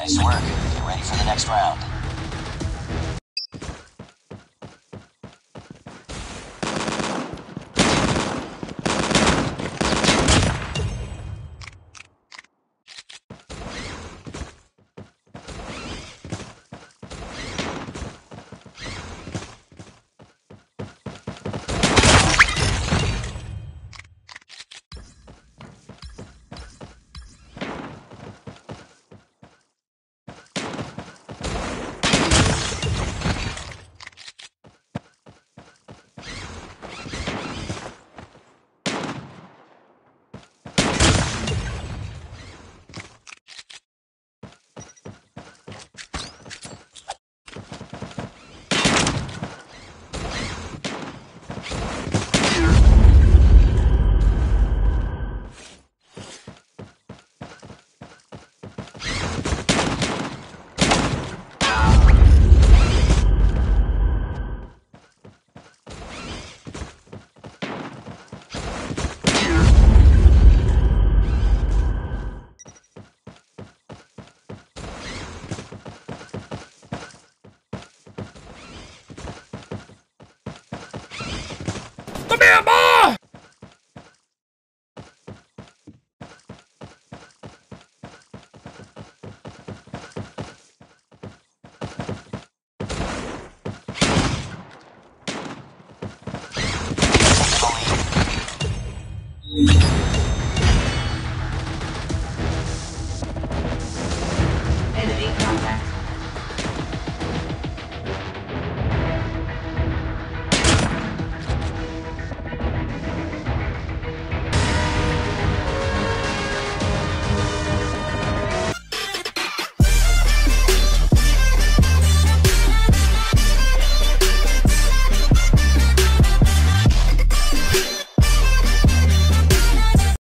Nice work. Get ready for the next round. Boy!